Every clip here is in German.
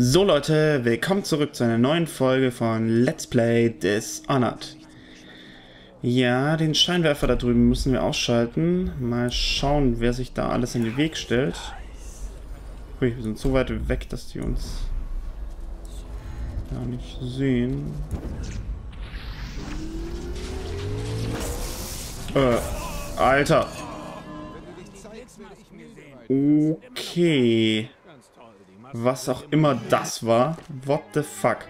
So Leute, willkommen zurück zu einer neuen Folge von Let's Play Dishonored. Ja, den Scheinwerfer da drüben müssen wir ausschalten. Mal schauen, wer sich da alles in den Weg stellt. Ui, wir sind so weit weg, dass die uns gar nicht sehen. Äh, Alter. Okay. Was auch immer das war. What the fuck?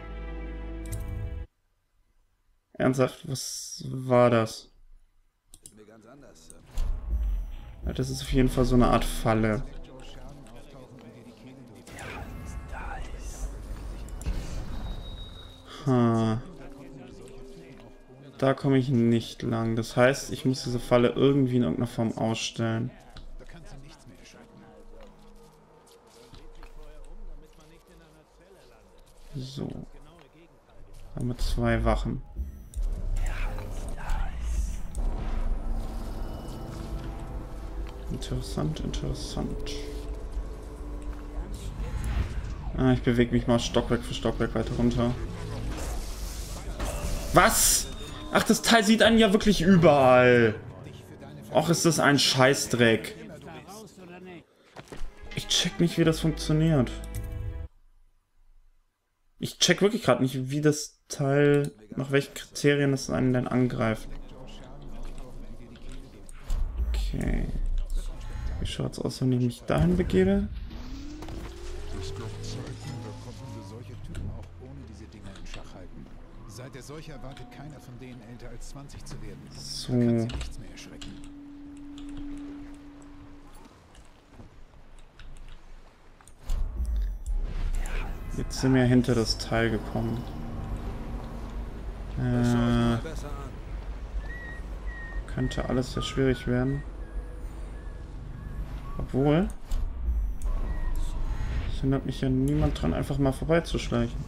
Ernsthaft, was war das? Das ist auf jeden Fall so eine Art Falle. Hm. Da komme ich nicht lang. Das heißt, ich muss diese Falle irgendwie in irgendeiner Form ausstellen. So. Wir zwei Wachen. Interessant, interessant. Ah, ich bewege mich mal Stockwerk für Stockwerk weiter runter. Was? Ach, das Teil sieht einen ja wirklich überall. Och, ist das ein Scheißdreck. Ich check nicht, wie das funktioniert. Ich check wirklich gerade nicht, wie das Teil, nach welchen Kriterien es einen denn angreift. Okay. Wie schaut's aus, wenn ich mich dahin begebe? Seit der Seuche erwartet keiner von denen älter als 20 zu werden. So. Kann sie nichts mehr erschrecken. Jetzt sind wir hinter das Teil gekommen. Äh, könnte alles sehr schwierig werden. Obwohl... Es hindert mich ja niemand dran, einfach mal vorbeizuschleichen.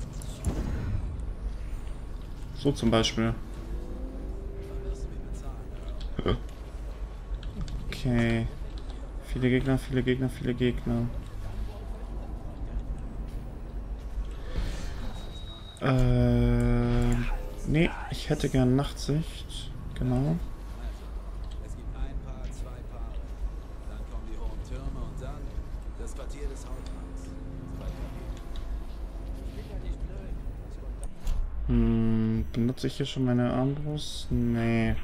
So zum Beispiel. Okay. Viele Gegner, viele Gegner, viele Gegner. Äh, nee, ich hätte gern Nachtsicht. Genau. Hm, benutze ich hier schon meine Armbrust? Nee.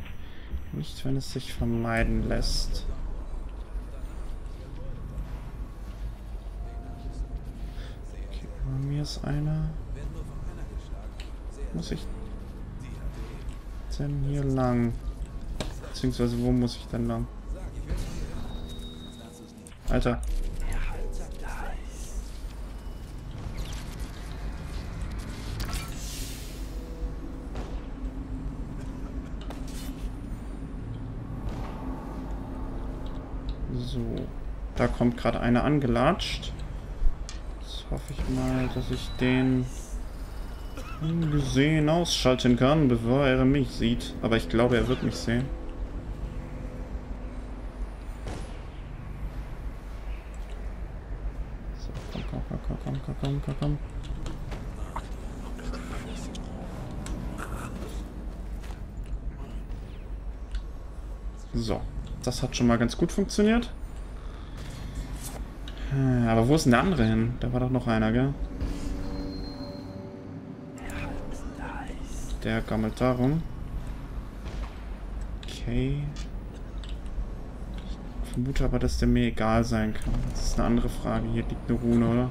Nicht, wenn es sich vermeiden lässt. Okay, bei mir ist einer. Muss ich denn hier lang? Beziehungsweise wo muss ich denn lang? Alter. So. Da kommt gerade einer angelatscht. Jetzt hoffe ich mal, dass ich den gesehen ausschalten kann, bevor er mich sieht. Aber ich glaube, er wird mich sehen. So, komm, komm, komm, komm, komm, komm, komm. So, das hat schon mal ganz gut funktioniert. Äh, aber wo ist denn der andere hin? Da war doch noch einer, gell? Der gammelt darum. Okay. Ich vermute aber, dass der mir egal sein kann. Das ist eine andere Frage. Hier liegt eine Rune, oder?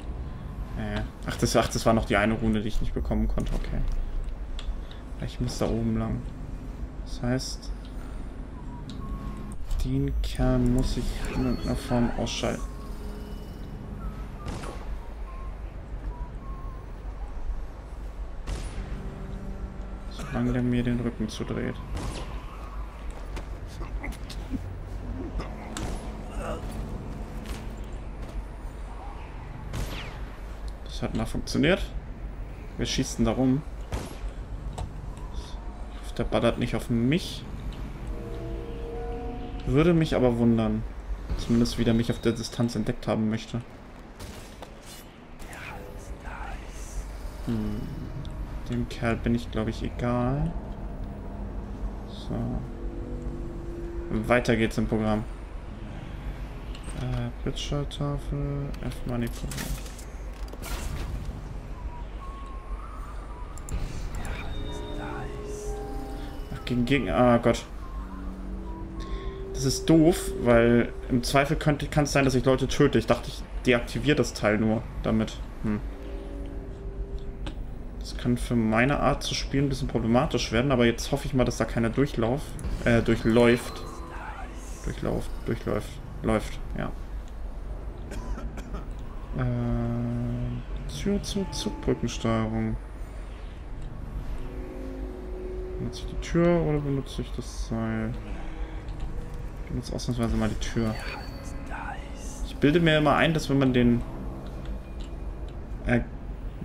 Äh. Ach, das, ach, das war noch die eine Rune, die ich nicht bekommen konnte. Okay. Ich muss da oben lang. Das heißt, den Kern muss ich in irgendeiner Form ausschalten. Solange der mir den Rücken zudreht. Das hat mal funktioniert. Wir schießen da rum. Ich hoffe, der ballert nicht auf mich. Würde mich aber wundern. Zumindest wie der mich auf der Distanz entdeckt haben möchte. Kerl bin ich, glaube ich, egal. So. Weiter geht's im Programm. Äh, Blitzschalttafel, F-Manipulation. Ach, gegen Gegner. Ah Gott. Das ist doof, weil im Zweifel könnte, kann es sein, dass ich Leute töte. Ich dachte, ich deaktiviere das Teil nur damit. Hm. Kann für meine Art zu spielen ein bisschen problematisch werden, aber jetzt hoffe ich mal, dass da keiner durchlauf, äh, durchläuft. Durchlauft, durchläuft, läuft, ja. Äh, Tür zur Zugbrückensteuerung. Benutze ich die Tür oder benutze ich das Seil? Ich benutze ausnahmsweise mal die Tür. Ich bilde mir immer ein, dass wenn man den äh,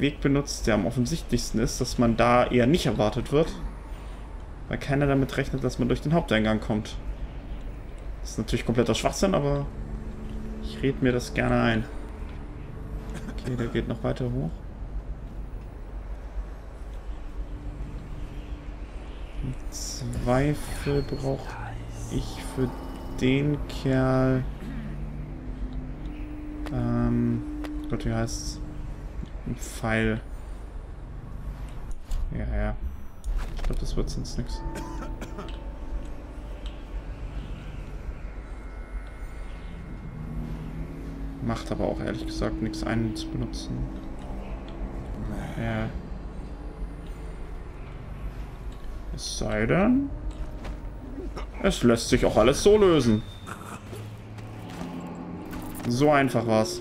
Weg benutzt, der am offensichtlichsten ist, dass man da eher nicht erwartet wird. Weil keiner damit rechnet, dass man durch den Haupteingang kommt. Das ist natürlich kompletter Schwachsinn, aber ich rede mir das gerne ein. Okay, der geht noch weiter hoch. Zweifel brauche ich für den Kerl... Ähm, Gott, wie heißt's? Ein Pfeil. Ja, ja. Ich glaube, das wird sonst nichts. Macht aber auch ehrlich gesagt nichts, einen zu benutzen. Ja. Es sei denn, es lässt sich auch alles so lösen. So einfach war's.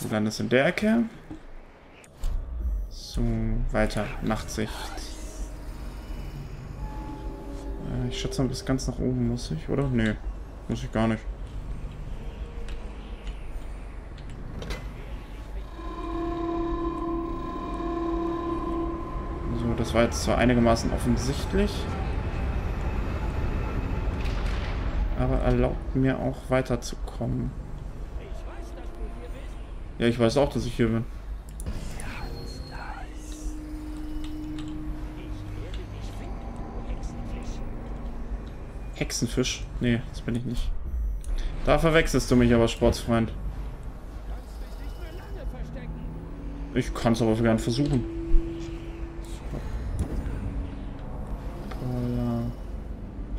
Du landest in der Ecke. So, weiter. Nachtsicht. Äh, ich schätze mal, bis ganz nach oben muss ich, oder? Nee, muss ich gar nicht. So, das war jetzt zwar einigermaßen offensichtlich. Aber erlaubt mir auch weiterzukommen. Ja, ich weiß auch, dass ich hier bin. Hexenfisch? Nee, das bin ich nicht. Da verwechselst du mich aber, Sportsfreund. Ich kann es aber gern versuchen.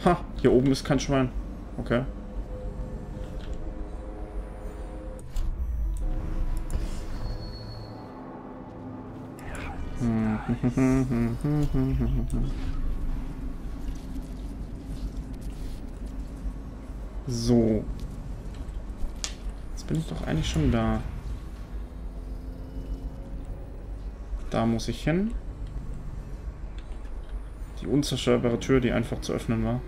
Ha, hier oben ist kein Schwein. Okay. So. Jetzt bin ich doch eigentlich schon da. Da muss ich hin. Die unzerstörbare Tür, die einfach zu öffnen war.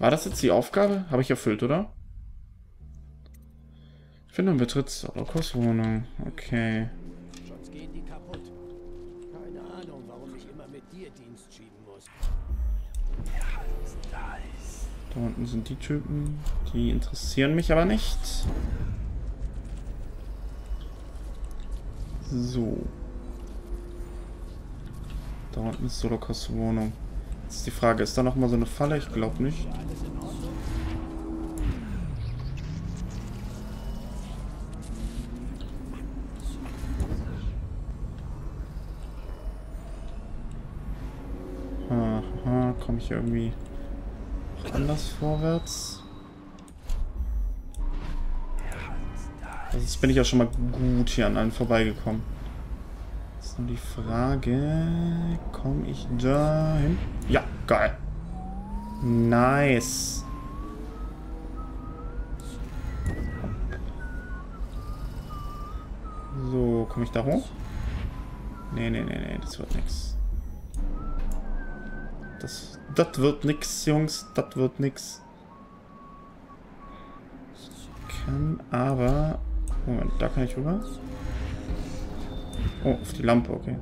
War das jetzt die Aufgabe? Habe ich erfüllt, oder? Finde und betritt Solokos Wohnung. Okay. Ich immer mit dir Dienst schieben muss. Da unten sind die Typen. Die interessieren mich aber nicht. So. Da unten ist Solokos Wohnung. Jetzt ist die Frage, ist da noch mal so eine Falle? Ich glaube nicht. Aha, komme ich irgendwie anders vorwärts? Also jetzt bin ich ja schon mal gut hier an allen vorbeigekommen. Nur die Frage, komme ich da hin? Ja, geil. Nice. So, komme ich da hoch? Nee, nee, nee, nee, das wird nix. Das, das wird nix, Jungs. Das wird nix. Ich kann aber... Moment, da kann ich rüber. Oh, auf die Lampe, okay.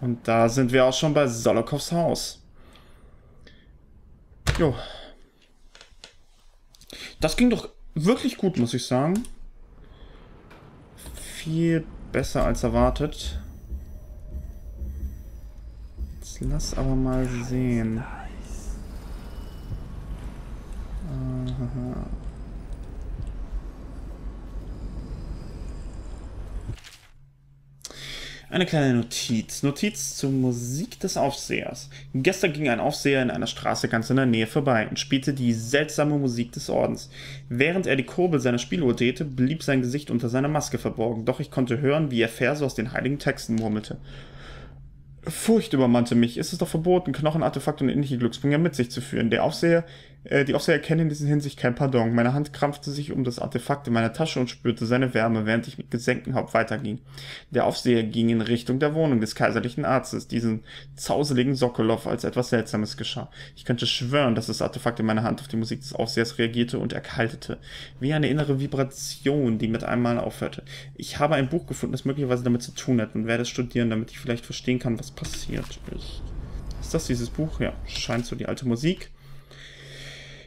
Und da sind wir auch schon bei Solokows Haus. Jo. Das ging doch wirklich gut, muss ich sagen. Viel besser als erwartet. Lass aber mal sehen. Eine kleine Notiz. Notiz zur Musik des Aufsehers. Gestern ging ein Aufseher in einer Straße ganz in der Nähe vorbei und spielte die seltsame Musik des Ordens. Während er die Kurbel seiner Spieluhr drehte, blieb sein Gesicht unter seiner Maske verborgen, doch ich konnte hören, wie er Verse aus den heiligen Texten murmelte. Furcht übermannte mich. Es ist doch verboten, Knochenartefakte und ähnliche Glücksbringer mit sich zu führen. Der Aufseher die Aufseher erkennen in dieser Hinsicht kein Pardon. Meine Hand krampfte sich um das Artefakt in meiner Tasche und spürte seine Wärme, während ich mit gesenktem Haupt weiterging. Der Aufseher ging in Richtung der Wohnung des kaiserlichen Arztes, diesen zauseligen Sokolov, als etwas Seltsames geschah. Ich könnte schwören, dass das Artefakt in meiner Hand auf die Musik des Aufsehers reagierte und erkaltete. Wie eine innere Vibration, die mit einmal aufhörte. Ich habe ein Buch gefunden, das möglicherweise damit zu tun hat und werde es studieren, damit ich vielleicht verstehen kann, was passiert ist. Ist das dieses Buch? Ja, scheint so die alte Musik.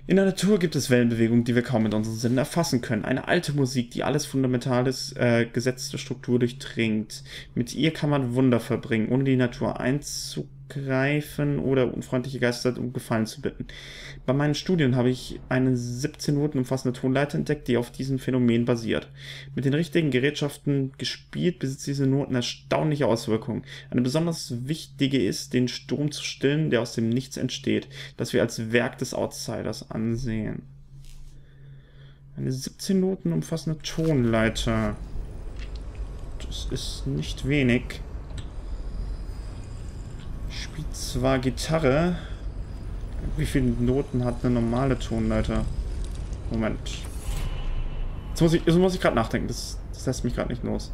In der Natur gibt es Wellenbewegungen, die wir kaum mit unseren Sinnen erfassen können. Eine alte Musik, die alles Fundamentales äh, gesetzte Struktur durchdringt. Mit ihr kann man Wunder verbringen, ohne die Natur einzugreifen oder unfreundliche Geister um Gefallen zu bitten. Bei meinen Studien habe ich eine 17 Noten umfassende Tonleiter entdeckt, die auf diesem Phänomen basiert. Mit den richtigen Gerätschaften gespielt besitzt diese Noten erstaunliche Auswirkungen. Eine besonders wichtige ist, den Sturm zu stillen, der aus dem Nichts entsteht, das wir als Werk des Outsiders ansehen. Eine 17 Noten umfassende Tonleiter. Das ist nicht wenig. Ich spiele zwar Gitarre, wie viele Noten hat eine normale Tonleiter? Moment. Jetzt muss ich, ich gerade nachdenken. Das, das lässt mich gerade nicht los.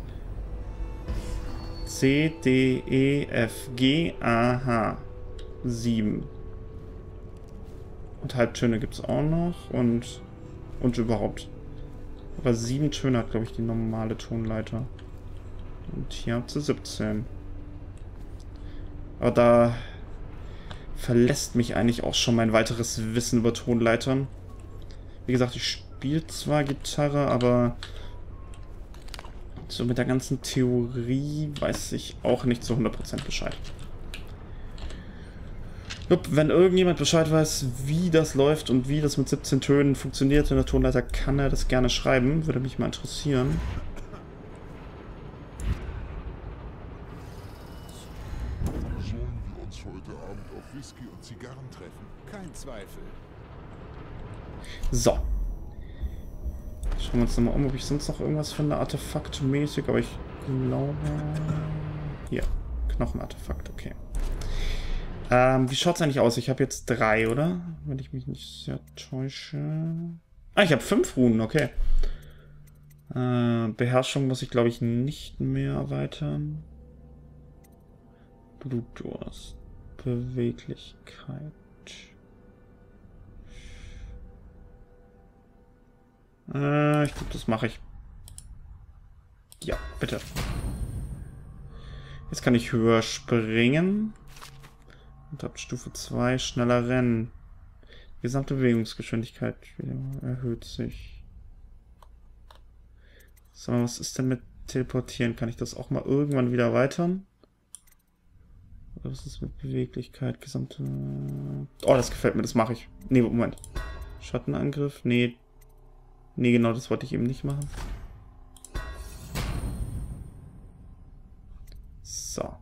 C, D, E, F, G, A, H. 7. Und Halbtöne gibt es auch noch. Und, und überhaupt. Aber sieben Töne hat, glaube ich, die normale Tonleiter. Und hier habt ihr 17. Aber da verlässt mich eigentlich auch schon mein weiteres Wissen über Tonleitern. Wie gesagt, ich spiele zwar Gitarre, aber so mit der ganzen Theorie weiß ich auch nicht zu 100% Bescheid. Wenn irgendjemand Bescheid weiß, wie das läuft und wie das mit 17 Tönen funktioniert in der Tonleiter, kann er das gerne schreiben. Würde mich mal interessieren. Zweifel. So. Schauen wir uns nochmal um, ob ich sonst noch irgendwas finde, artefaktmäßig, aber ich glaube... Hier, Knochenartefakt, okay. Ähm, wie schaut's eigentlich aus? Ich habe jetzt drei, oder? Wenn ich mich nicht sehr täusche. Ah, ich habe fünf Runen, okay. Äh, Beherrschung muss ich, glaube ich, nicht mehr erweitern. Blutdurst. Beweglichkeit. Äh, ich glaube, das mache ich. Ja, bitte. Jetzt kann ich höher springen. Und ab Stufe 2 schneller rennen. Die gesamte Bewegungsgeschwindigkeit erhöht sich. So, was ist denn mit Teleportieren? Kann ich das auch mal irgendwann wieder erweitern? Oder was ist mit Beweglichkeit? Gesamte... Oh, das gefällt mir, das mache ich. Nee, Moment. Schattenangriff? Nee, Nee, genau, das wollte ich eben nicht machen. So.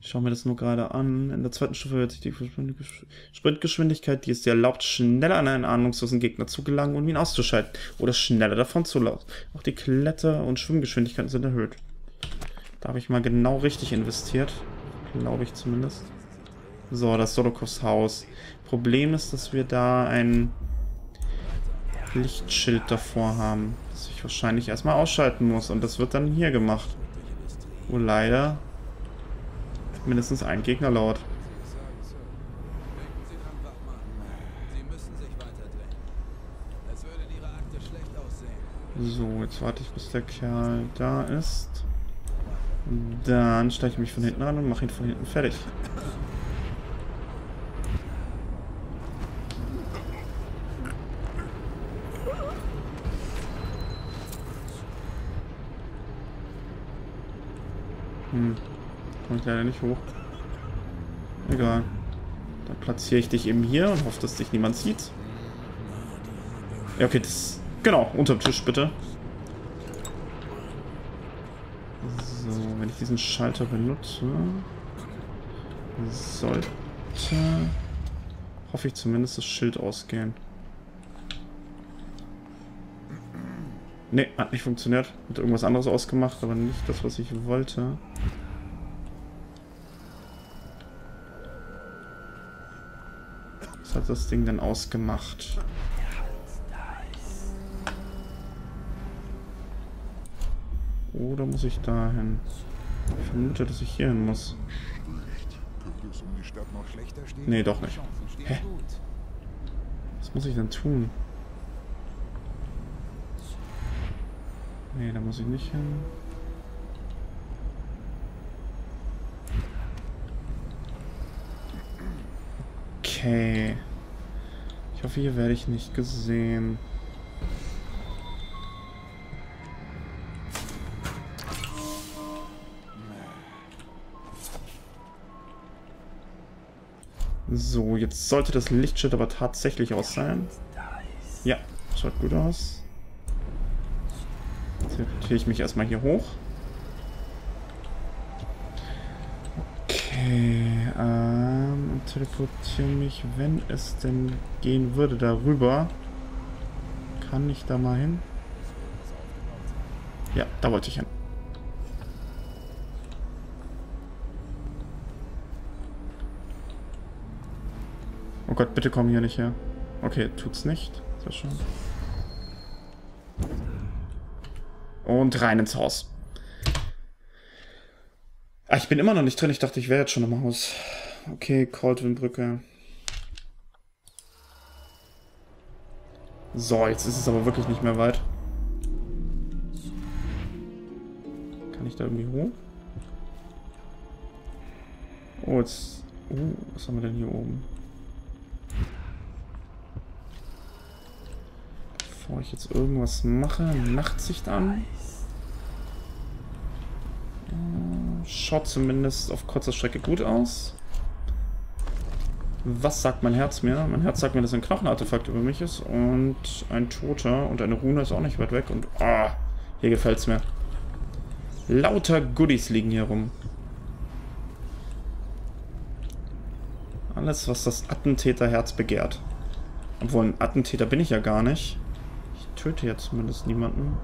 Ich schaue mir das nur gerade an. In der zweiten Stufe wird sich die Sprintgeschwindigkeit, die es dir erlaubt, schneller an einen ahnungslosen Gegner zu gelangen und ihn auszuschalten oder schneller davon zu laufen. Auch die Kletter- und Schwimmgeschwindigkeiten sind erhöht. Da habe ich mal genau richtig investiert. Glaube ich zumindest. So, das Solokovs Haus. Problem ist, dass wir da ein Lichtschild davor haben, das ich wahrscheinlich erstmal ausschalten muss. Und das wird dann hier gemacht. Wo leider mindestens ein Gegner laut. So, jetzt warte ich, bis der Kerl da ist. Dann steige ich mich von hinten an und mache ihn von hinten fertig. Komme ich leider nicht hoch. Egal. Dann platziere ich dich eben hier und hoffe, dass dich niemand sieht. Ja, okay, das... Genau, unterm Tisch bitte. So, wenn ich diesen Schalter benutze, sollte, hoffe ich zumindest, das Schild ausgehen. Ne, hat nicht funktioniert. Hat irgendwas anderes ausgemacht, aber nicht das, was ich wollte. Hat das Ding denn ausgemacht? Oder muss ich da hin? Ich vermute, dass ich hier hin muss. Nee, doch nicht. Hä? Was muss ich denn tun? Nee, da muss ich nicht hin. Okay. Ich hoffe, hier werde ich nicht gesehen. So, jetzt sollte das Lichtschild aber tatsächlich aus sein. Ja, schaut gut aus. Teleportiere ich mich erstmal hier hoch. Okay, teleportiere mich, wenn es denn gehen würde, darüber. Kann ich da mal hin? Ja, da wollte ich hin. Oh Gott, bitte komm hier nicht her. Okay, tut's nicht. Sehr schön. Und rein ins Haus. Ah, ich bin immer noch nicht drin. Ich dachte, ich wäre jetzt schon im Haus. Okay, Caldwin-Brücke. So, jetzt ist es aber wirklich nicht mehr weit. Kann ich da irgendwie hoch? Oh, jetzt... Uh, was haben wir denn hier oben? Bevor ich jetzt irgendwas mache, Nachtsicht an. Schaut zumindest auf kurzer Strecke gut aus. Was sagt mein Herz mir? Mein Herz sagt mir, dass ein Knochenartefakt über mich ist und ein Toter und eine Rune ist auch nicht weit weg und ah, hier gefällt es mir. Lauter Goodies liegen hier rum. Alles, was das Attentäterherz begehrt. Obwohl, ein Attentäter bin ich ja gar nicht töte jetzt zumindest niemanden.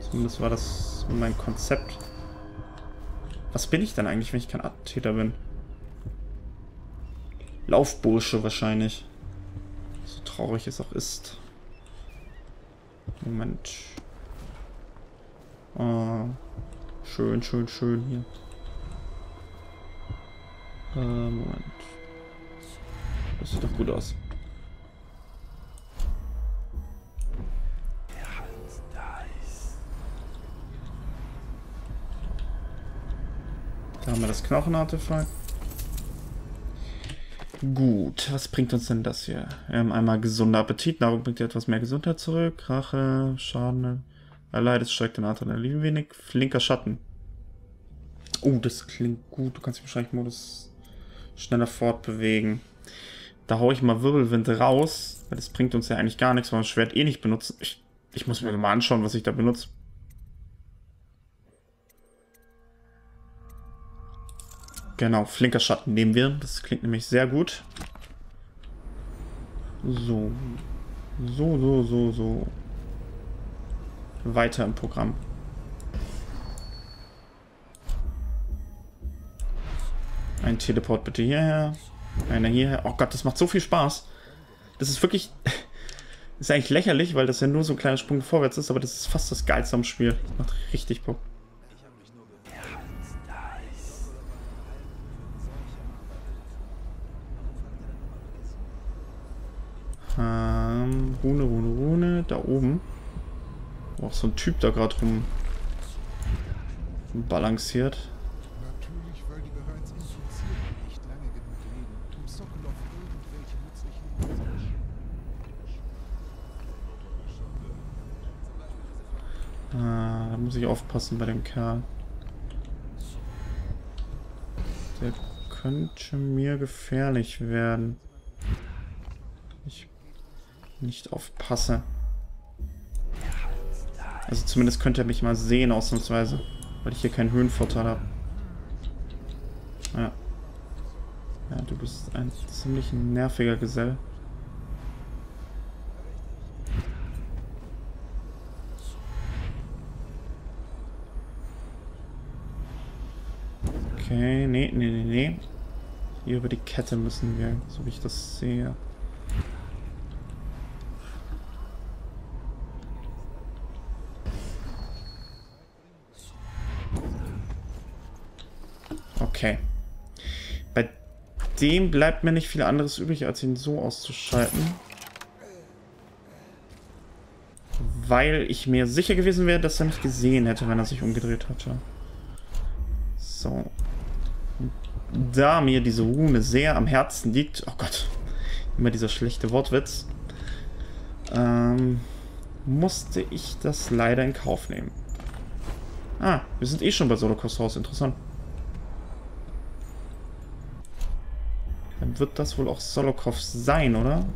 Zumindest war das mein Konzept. Was bin ich denn eigentlich, wenn ich kein Attentäter bin? Laufbursche wahrscheinlich. So traurig es auch ist. Moment. Oh, schön, schön, schön hier. Äh, Moment. Das sieht doch gut aus. Da haben wir das Knochenartefakt. Gut, was bringt uns denn das hier? Ähm, einmal gesunder Appetit, Nahrung bringt dir etwas mehr Gesundheit zurück, Rache, Schaden, erleidet, steigt den Adrenalin wenig, flinker Schatten. Oh, das klingt gut, du kannst dich wahrscheinlich Modus schneller fortbewegen. Da hau ich mal Wirbelwind raus, weil das bringt uns ja eigentlich gar nichts, weil wir das Schwert eh nicht benutzen. Ich, ich muss mir mal anschauen, was ich da benutze. Genau, flinker Schatten nehmen wir. Das klingt nämlich sehr gut. So. So, so, so, so. Weiter im Programm. Ein Teleport bitte hierher. Einer hierher. Oh Gott, das macht so viel Spaß. Das ist wirklich... Ist eigentlich lächerlich, weil das ja nur so ein kleiner Sprung vorwärts ist, aber das ist fast das Geilste am Spiel. Das macht richtig Bock. Rune, Rune, Rune. Da oben. Auch so ein Typ da gerade rum balanciert. Ah, da muss ich aufpassen bei dem Kerl. Der könnte mir gefährlich werden. Ich nicht aufpasse. Also zumindest könnte er mich mal sehen, ausnahmsweise. Weil ich hier keinen Höhenvorteil habe. Ja. Ja, du bist ein ziemlich nerviger Gesell. Okay, nee, nee, nee, nee. Hier über die Kette müssen wir, so wie ich das sehe. Okay. Bei dem bleibt mir nicht viel anderes übrig, als ihn so auszuschalten. Weil ich mir sicher gewesen wäre, dass er mich gesehen hätte, wenn er sich umgedreht hatte. So. Da mir diese Rune sehr am Herzen liegt... Oh Gott. Immer dieser schlechte Wortwitz. Ähm, musste ich das leider in Kauf nehmen. Ah, wir sind eh schon bei Solokos Haus. Interessant. Dann wird das wohl auch Solokov sein, oder?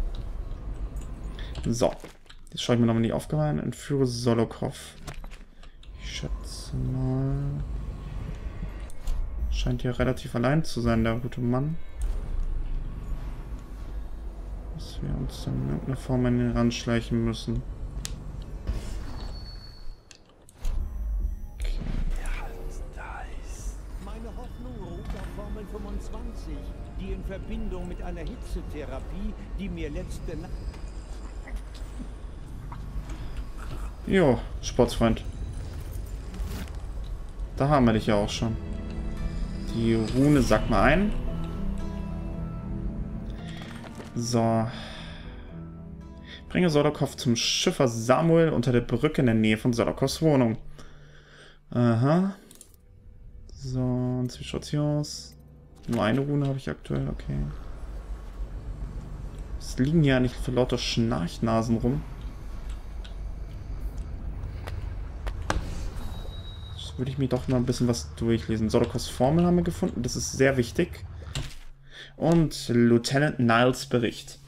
So. Jetzt schaue ich mir nochmal die Aufgabe an. Entführe Solokov. Ich schätze mal... Scheint hier relativ allein zu sein, der gute Mann. Dass wir uns dann in irgendeiner Form an ihn ranschleichen müssen. Mit einer Hitzetherapie, die mir letzte Nacht... Jo, Sportsfreund. Da haben wir dich ja auch schon. Die Rune sagt mal ein. So. Bringe Sodokov zum Schiffer Samuel unter der Brücke in der Nähe von Sodokovs Wohnung. Aha. So, und Zwischations. Nur eine Rune habe ich aktuell, okay. Liegen ja nicht für lauter Schnarchnasen rum. würde ich mir doch mal ein bisschen was durchlesen. Sodokos Formel haben wir gefunden, das ist sehr wichtig. Und Lieutenant Niles Bericht.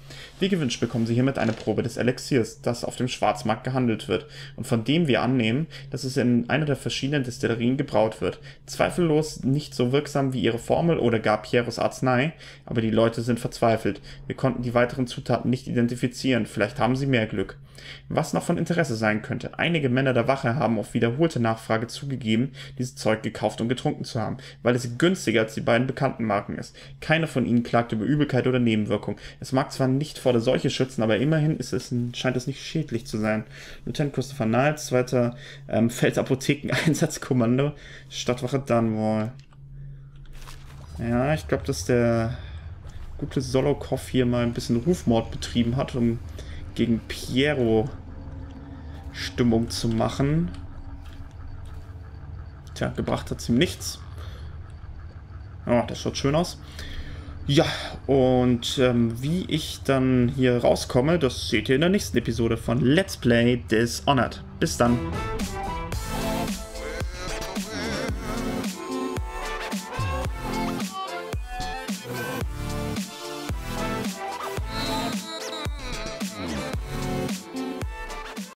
Wie gewünscht bekommen Sie hiermit eine Probe des Elixiers, das auf dem Schwarzmarkt gehandelt wird und von dem wir annehmen, dass es in einer der verschiedenen Destillerien gebraut wird. Zweifellos nicht so wirksam wie Ihre Formel oder gar Pieros Arznei, aber die Leute sind verzweifelt. Wir konnten die weiteren Zutaten nicht identifizieren, vielleicht haben Sie mehr Glück. Was noch von Interesse sein könnte, einige Männer der Wache haben auf wiederholte Nachfrage zugegeben, dieses Zeug gekauft und getrunken zu haben, weil es günstiger als die beiden bekannten Marken ist. Keiner von ihnen klagt über Übelkeit oder Nebenwirkung. Es mag zwar nicht vor der Seuche schützen, aber immerhin ist es ein, scheint es nicht schädlich zu sein. Lieutenant Christopher Niles, zweiter ähm, Feldapotheken-Einsatzkommando, Stadtwache Dunwall. Ja, ich glaube, dass der gute Solokov hier mal ein bisschen Rufmord betrieben hat, um gegen Piero Stimmung zu machen. Tja, gebracht hat es ihm nichts. Oh, das schaut schön aus. Ja, und ähm, wie ich dann hier rauskomme, das seht ihr in der nächsten Episode von Let's Play Dishonored. Bis dann.